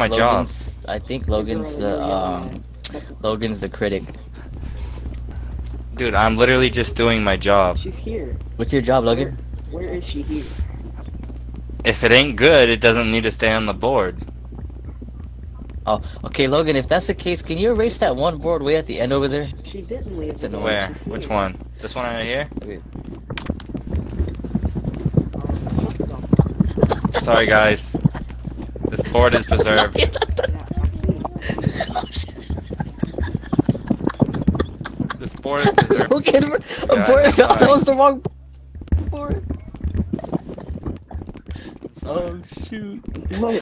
my job. I think Logan's the um, Logan's the critic. Dude, I'm literally just doing my job. She's here. What's your job, Logan? Where is she here? If it ain't good, it doesn't need to stay on the board. Oh, okay, Logan. If that's the case, can you erase that one board way at the end over there? She didn't leave. It's annoying. Where? Which one? This one right here? Sorry, guys. This board is preserved. This board is preserved. Logan, Yeah, a board. I'm. That was the wrong board. Oh shoot. What?